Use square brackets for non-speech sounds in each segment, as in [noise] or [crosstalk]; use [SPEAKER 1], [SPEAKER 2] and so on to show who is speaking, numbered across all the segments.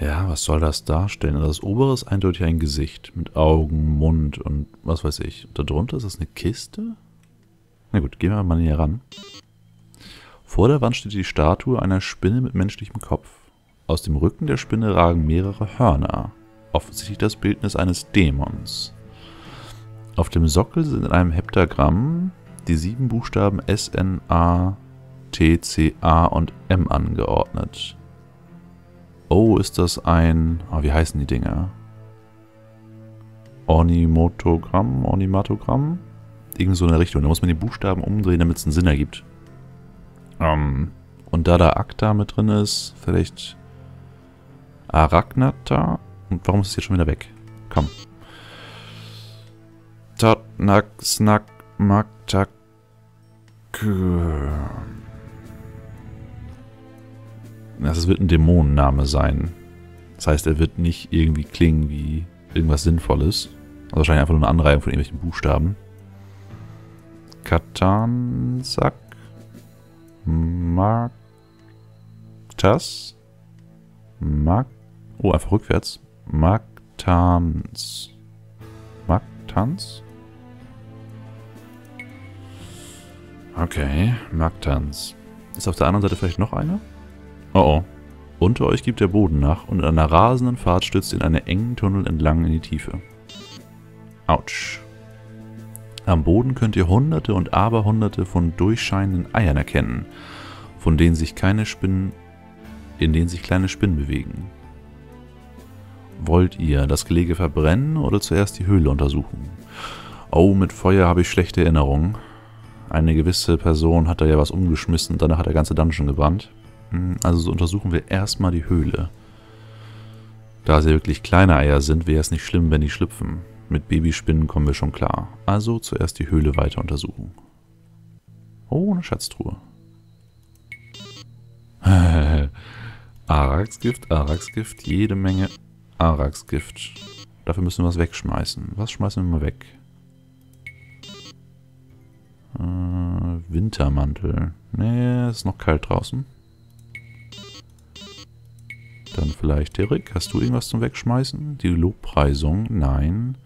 [SPEAKER 1] Ja, was soll das darstellen? Also das obere ist eindeutig ein Gesicht mit Augen, Mund und was weiß ich. Und darunter ist das eine Kiste? Na gut, gehen wir mal näher ran. Vor der Wand steht die Statue einer Spinne mit menschlichem Kopf. Aus dem Rücken der Spinne ragen mehrere Hörner. Offensichtlich das Bildnis eines Dämons. Auf dem Sockel sind in einem Heptagramm die sieben Buchstaben S, N, A, T, C, A und M angeordnet. Oh, ist das ein... Oh, wie heißen die Dinger? Ornimotogramm? Ornimatogramm? Irgend so eine Richtung. Da muss man die Buchstaben umdrehen, damit es einen Sinn ergibt. Ähm, und da da Akta mit drin ist, vielleicht Arachnata? Und warum ist es jetzt schon wieder weg? Komm. Tat, Nack, Snack, Mak, Tak. Das wird ein Dämonenname sein. Das heißt, er wird nicht irgendwie klingen wie irgendwas Sinnvolles. Also wahrscheinlich einfach nur eine Anreihung von irgendwelchen Buchstaben. Katansak. Magtas. Mag. Oh, einfach rückwärts. Magtans. Magtans? Okay, Magtans. Ist auf der anderen Seite vielleicht noch eine? Oh oh. Unter euch gibt der Boden nach und in einer rasenden Fahrt stürzt ihr in einen engen Tunnel entlang in die Tiefe. Autsch. Am Boden könnt ihr hunderte und aberhunderte von durchscheinenden Eiern erkennen, von denen sich keine Spinnen, in denen sich kleine Spinnen bewegen. Wollt ihr das Gelege verbrennen oder zuerst die Höhle untersuchen? Oh, mit Feuer habe ich schlechte Erinnerungen. Eine gewisse Person hat da ja was umgeschmissen, danach hat der ganze Dungeon gebrannt. Hm, also so untersuchen wir erstmal die Höhle. Da sie wirklich kleine Eier sind, wäre es nicht schlimm, wenn die schlüpfen. Mit Babyspinnen kommen wir schon klar. Also zuerst die Höhle weiter untersuchen. Oh, eine Schatztruhe. [laughs] Araxgift, Araxgift, jede Menge Araxgift. Dafür müssen wir was wegschmeißen. Was schmeißen wir mal weg? Äh, Wintermantel. Nee, ist noch kalt draußen. Dann vielleicht, Derek, hast du irgendwas zum Wegschmeißen? Die Lobpreisung? Nein.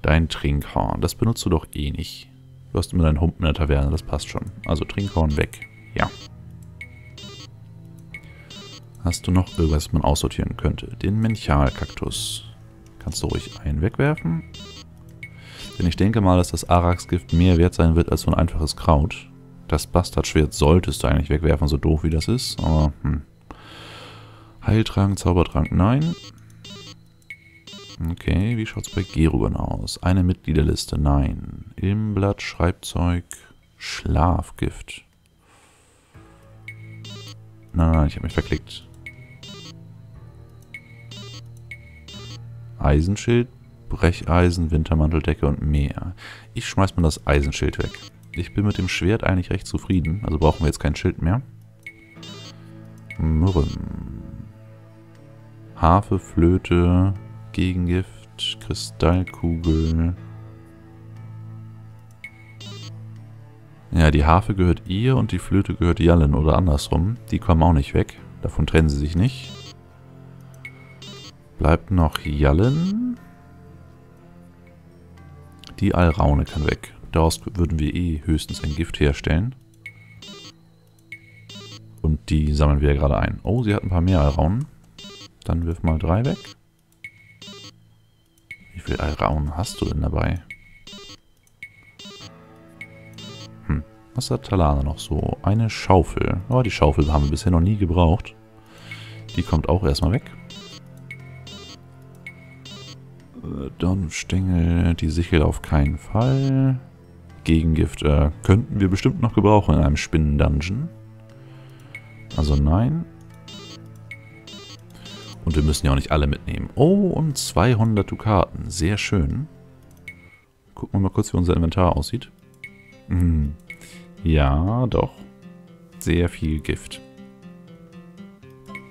[SPEAKER 1] Dein Trinkhorn, das benutzt du doch eh nicht. Du hast immer deinen Humpen in der Taverne, das passt schon. Also Trinkhorn weg. Ja. Hast du noch irgendwas, was man aussortieren könnte? Den Menchalkaktus. Kannst du ruhig einen wegwerfen. Denn ich denke mal, dass das Arax-Gift mehr wert sein wird als so ein einfaches Kraut. Das Bastardschwert solltest du eigentlich wegwerfen, so doof wie das ist. Aber, hm. Heiltrank, Zaubertrank, nein. Okay, wie schaut es bei Gerugan aus? Eine Mitgliederliste, nein. Ilmblatt, Schreibzeug, Schlafgift. Nein, nein, ich habe mich verklickt. Eisenschild, Brecheisen, Wintermanteldecke und mehr. Ich schmeiß mal das Eisenschild weg. Ich bin mit dem Schwert eigentlich recht zufrieden, also brauchen wir jetzt kein Schild mehr. Mürren. Harfe, Flöte, Gegengift, Kristallkugel. Ja, die Harfe gehört ihr und die Flöte gehört Jallen oder andersrum. Die kommen auch nicht weg. Davon trennen sie sich nicht. Bleibt noch Jallen. Die Alraune kann weg. Daraus würden wir eh höchstens ein Gift herstellen. Und die sammeln wir gerade ein. Oh, sie hat ein paar mehr Alraunen. Dann wirf mal drei weg. Wie viel Alraunen hast du denn dabei? Hm, was hat Talana noch so? Eine Schaufel. Oh, die Schaufel haben wir bisher noch nie gebraucht. Die kommt auch erstmal weg. Äh, Dornstängel, die Sichel auf keinen Fall. Gegengift äh, könnten wir bestimmt noch gebrauchen in einem Spinnen-Dungeon. Also nein. Und wir müssen ja auch nicht alle mitnehmen. Oh, und 200 Dukaten. Sehr schön. Gucken wir mal kurz, wie unser Inventar aussieht. Hm. Ja, doch. Sehr viel Gift.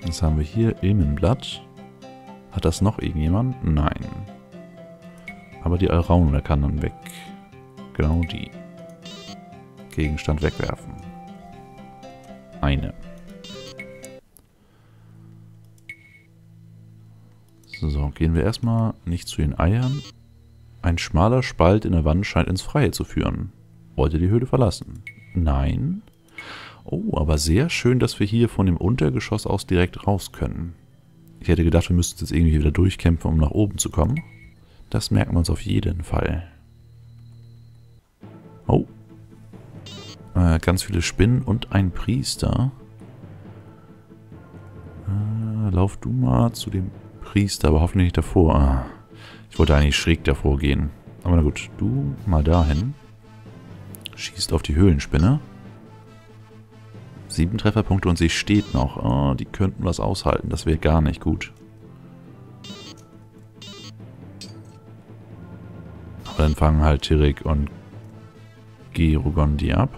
[SPEAKER 1] Was haben wir hier? Ilmenblatt. Hat das noch irgendjemand? Nein. Aber die Alraune kann dann weg. Genau die. Gegenstand wegwerfen. Eine. So, gehen wir erstmal nicht zu den Eiern. Ein schmaler Spalt in der Wand scheint ins Freie zu führen. Wollt ihr die Höhle verlassen? Nein. Oh, aber sehr schön, dass wir hier von dem Untergeschoss aus direkt raus können. Ich hätte gedacht, wir müssten jetzt irgendwie wieder durchkämpfen, um nach oben zu kommen. Das merken wir uns auf jeden Fall. Oh. Äh, ganz viele Spinnen und ein Priester. Äh, lauf du mal zu dem Priester, aber hoffentlich nicht davor. Ah, ich wollte eigentlich schräg davor gehen. Aber na gut, du mal dahin. Schießt auf die Höhlenspinne. Sieben Trefferpunkte und sie steht noch. Oh, die könnten was aushalten. Das wäre gar nicht gut. Aber dann fangen halt Tirik und Gerogondi ab.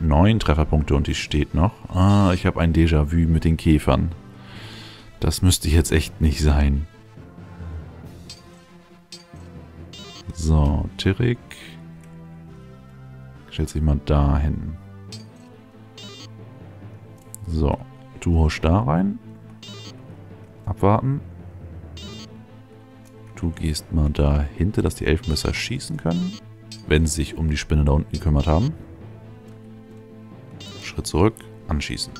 [SPEAKER 1] Neun Trefferpunkte und die steht noch. Ah, ich habe ein Déjà-vu mit den Käfern. Das müsste jetzt echt nicht sein. So, Tirik. Stellt sich mal dahin. So, du husch da rein. Abwarten. Du gehst mal dahinter, dass die Elfen besser schießen können. Wenn sie sich um die Spinne da unten gekümmert haben. Schritt zurück, anschießen.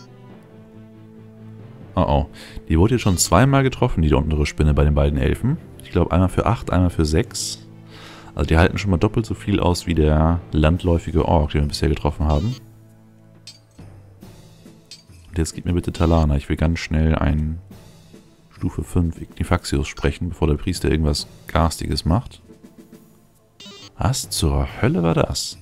[SPEAKER 1] Oh oh. Die wurde jetzt schon zweimal getroffen, die untere Spinne bei den beiden Elfen. Ich glaube einmal für 8, einmal für 6. Also die halten schon mal doppelt so viel aus wie der landläufige Ork, den wir bisher getroffen haben. Und jetzt gib mir bitte Talana. Ich will ganz schnell ein Stufe 5 Ignifaxius sprechen, bevor der Priester irgendwas Garstiges macht. Was zur Hölle war das?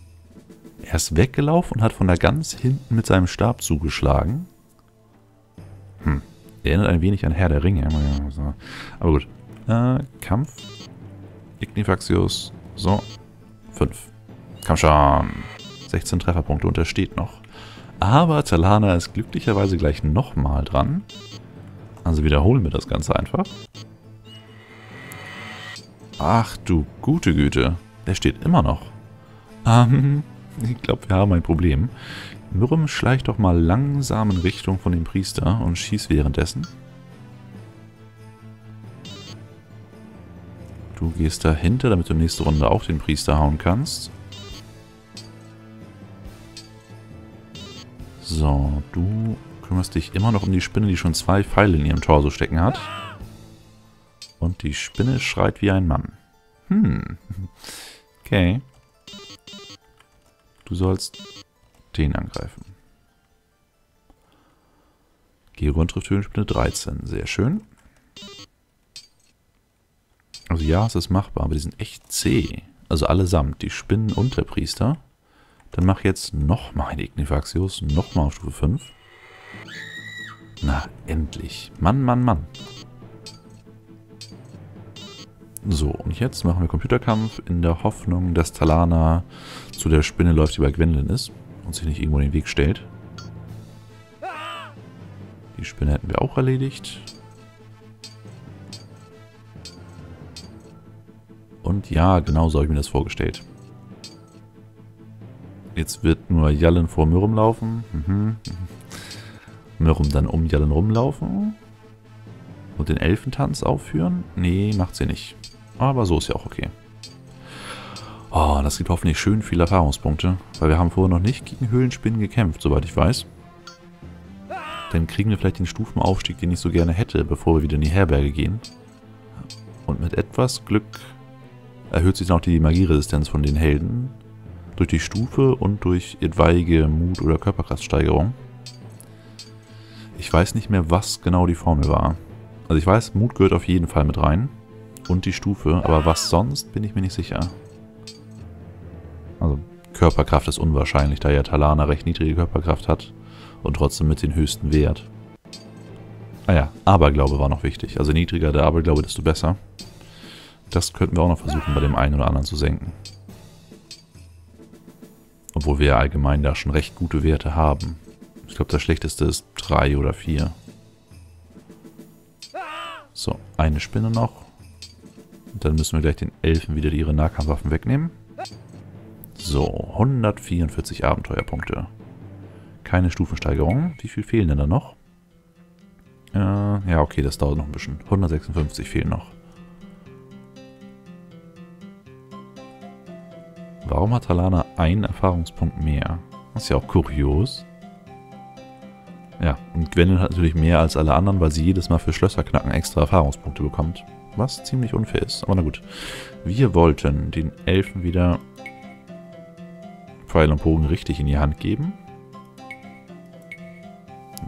[SPEAKER 1] Er ist weggelaufen und hat von da ganz hinten mit seinem Stab zugeschlagen. Hm. Erinnert ein wenig an Herr der Ringe. Aber gut. Äh, Kampf. Ignifaxius. So. 5. Komm schon. 16 Trefferpunkte und er steht noch. Aber Talana ist glücklicherweise gleich nochmal dran. Also wiederholen wir das Ganze einfach. Ach du gute Güte. Der steht immer noch. Ähm, [laughs] ich glaube, wir haben ein Problem. Myrrem schleicht doch mal langsam in Richtung von dem Priester und schießt währenddessen. Du gehst dahinter, damit du nächste Runde auch den Priester hauen kannst. So, du kümmerst dich immer noch um die Spinne, die schon zwei Pfeile in ihrem Torso stecken hat. Und die Spinne schreit wie ein Mann. Hm. [laughs] Okay. Du sollst den angreifen. Geron trifft Höhlenspinne 13. Sehr schön. Also ja, es ist machbar, aber die sind echt zäh. Also allesamt, die Spinnen und der Priester. Dann mach jetzt nochmal ein Ignifaxius, nochmal auf Stufe 5. Na, endlich. Mann, Mann, Mann. So, und jetzt machen wir Computerkampf in der Hoffnung, dass Talana zu der Spinne läuft, die bei Gwendolyn ist und sich nicht irgendwo in den Weg stellt. Die Spinne hätten wir auch erledigt. Und ja, genau so habe ich mir das vorgestellt. Jetzt wird nur Jallen vor Mürrum laufen. Mhm. Mürrum dann um Jallen rumlaufen. Und den Elfentanz aufführen? Nee, macht sie nicht. Aber so ist ja auch okay. Oh, das gibt hoffentlich schön viele Erfahrungspunkte. Weil wir haben vorher noch nicht gegen Höhlenspinnen gekämpft, soweit ich weiß. Dann kriegen wir vielleicht den Stufenaufstieg, den ich so gerne hätte, bevor wir wieder in die Herberge gehen. Und mit etwas Glück erhöht sich dann auch die Magieresistenz von den Helden durch die Stufe und durch etwaige Mut- oder Körperkraftsteigerung. Ich weiß nicht mehr, was genau die Formel war. Also ich weiß, Mut gehört auf jeden Fall mit rein. Und die Stufe, aber was sonst, bin ich mir nicht sicher. Also Körperkraft ist unwahrscheinlich, da ja Talana recht niedrige Körperkraft hat und trotzdem mit den höchsten Wert. Ah ja, Aberglaube war noch wichtig. Also niedriger der Aberglaube, desto besser. Das könnten wir auch noch versuchen, bei dem einen oder anderen zu senken. Obwohl wir ja allgemein da schon recht gute Werte haben. Ich glaube, das schlechteste ist 3 oder 4. So, eine Spinne noch. Und dann müssen wir gleich den Elfen wieder ihre Nahkampfwaffen wegnehmen. So, 144 Abenteuerpunkte. Keine Stufensteigerung. Wie viel fehlen denn da noch? Äh, ja, okay, das dauert noch ein bisschen. 156 fehlen noch. Warum hat Talana einen Erfahrungspunkt mehr? Das ist ja auch kurios. Ja, und Gwendolyn hat natürlich mehr als alle anderen, weil sie jedes Mal für Schlösserknacken extra Erfahrungspunkte bekommt. Was ziemlich unfair ist, aber na gut. Wir wollten den Elfen wieder Pfeil und Bogen richtig in die Hand geben.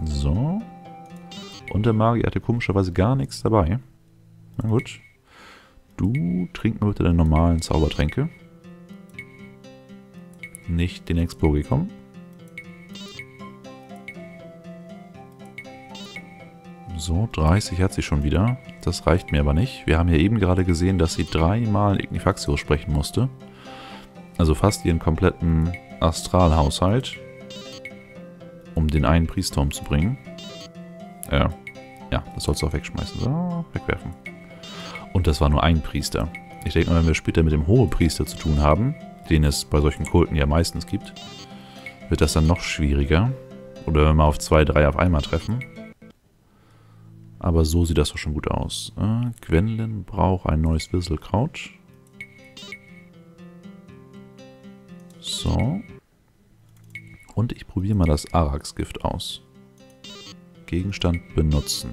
[SPEAKER 1] So. Und der Magier hatte komischerweise gar nichts dabei. Na gut. Du trink mal bitte deine normalen Zaubertränke. Nicht den Explogicum. So, 30 hat sie schon wieder. Das reicht mir aber nicht. Wir haben ja eben gerade gesehen, dass sie dreimal Ignifaxio sprechen musste. Also fast ihren kompletten Astralhaushalt, um den einen Priester umzubringen. Äh, ja, das sollst du auch wegschmeißen. So, wegwerfen. Und das war nur ein Priester. Ich denke mal, wenn wir später mit dem Hohepriester zu tun haben, den es bei solchen Kulten ja meistens gibt, wird das dann noch schwieriger. Oder wenn wir auf zwei, drei auf einmal treffen. Aber so sieht das doch schon gut aus. Äh, Gwendolyn braucht ein neues Wisselkraut. So. Und ich probiere mal das Arax-Gift aus. Gegenstand benutzen.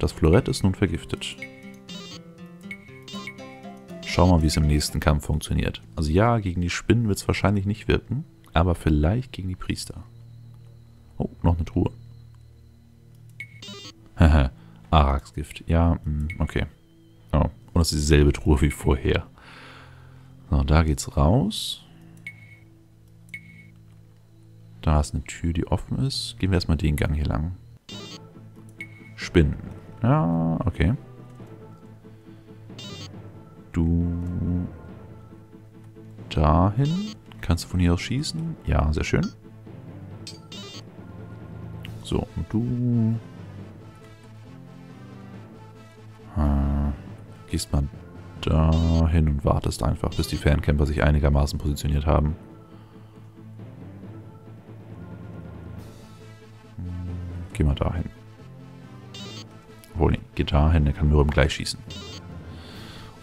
[SPEAKER 1] Das Florett ist nun vergiftet. Schauen wir mal, wie es im nächsten Kampf funktioniert. Also ja, gegen die Spinnen wird es wahrscheinlich nicht wirken, aber vielleicht gegen die Priester. Oh, noch eine Truhe. Haha, [laughs] Arax-Gift. Ja, hm, okay. Oh, und das ist dieselbe Truhe wie vorher. So, da geht's raus. Da ist eine Tür, die offen ist. Gehen wir erstmal den Gang hier lang. Spinnen. Ja, okay. Du dahin. Kannst du von hier aus schießen? Ja, sehr schön. So, und du äh, gehst mal dahin und wartest einfach, bis die Fancamper sich einigermaßen positioniert haben. Geh dahin, der kann nur im Gleich schießen.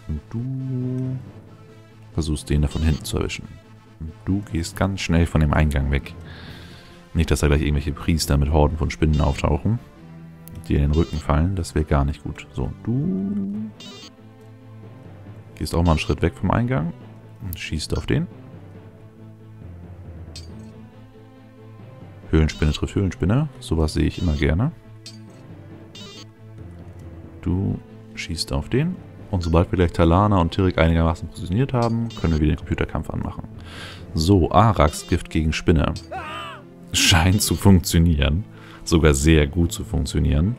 [SPEAKER 1] Und du versuchst den da von hinten zu erwischen. Und du gehst ganz schnell von dem Eingang weg. Nicht, dass da gleich irgendwelche Priester mit Horden von Spinnen auftauchen, die in den Rücken fallen. Das wäre gar nicht gut. So, du gehst auch mal einen Schritt weg vom Eingang und schießt auf den. Höhlenspinne trifft Höhlenspinne. Sowas sehe ich immer gerne. Du schießt auf den. Und sobald wir gleich Talana und Tirik einigermaßen positioniert haben, können wir wieder den Computerkampf anmachen. So, Arax Gift gegen Spinne. Scheint zu funktionieren. Sogar sehr gut zu funktionieren.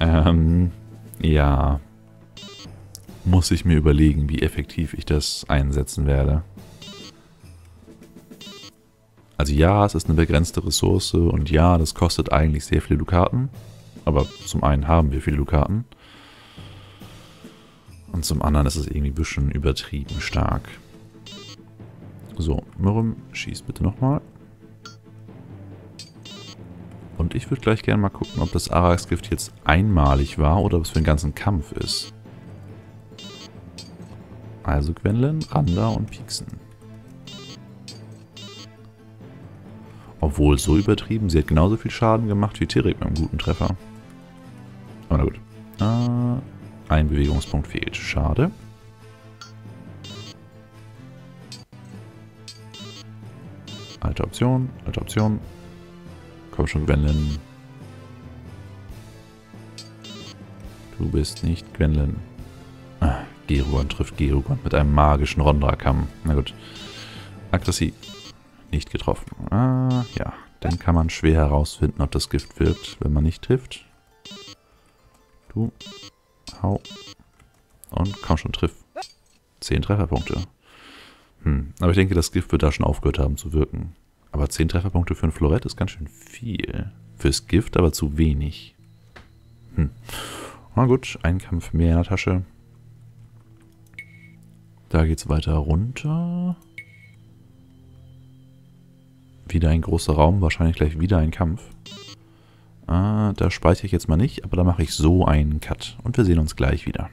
[SPEAKER 1] Ähm, ja. Muss ich mir überlegen, wie effektiv ich das einsetzen werde. Also ja, es ist eine begrenzte Ressource und ja, das kostet eigentlich sehr viele Dukaten. Aber zum einen haben wir viele Dukaten. Und zum anderen ist es irgendwie ein bisschen übertrieben stark. So, Mürrem, schieß bitte nochmal. Und ich würde gleich gerne mal gucken, ob das Arax-Gift jetzt einmalig war oder ob es für den ganzen Kampf ist. Also Gwendolyn, Randa und Pieksen. Obwohl, so übertrieben. Sie hat genauso viel Schaden gemacht wie Tirik mit einem guten Treffer. Äh, ein Bewegungspunkt fehlt. Schade. Alte Option, alte Option. Komm schon, Gwendolyn. Du bist nicht Gwendolyn. Ah, Gerugon trifft Gerugon mit einem magischen Rondra-Kamm. Na gut. Aggressiv. Nicht getroffen. Ah, ja. Dann kann man schwer herausfinden, ob das Gift wirkt, wenn man nicht trifft. Du. Hau. Und komm schon, triff. Zehn Trefferpunkte. Hm, aber ich denke, das Gift wird da schon aufgehört haben zu wirken. Aber zehn Trefferpunkte für ein Florett ist ganz schön viel. Fürs Gift aber zu wenig. Hm. Na gut, ein Kampf mehr in der Tasche. Da geht's weiter runter. Wieder ein großer Raum, wahrscheinlich gleich wieder ein Kampf. Äh, da speichere ich jetzt mal nicht, aber da mache ich so einen Cut. Und wir sehen uns gleich wieder.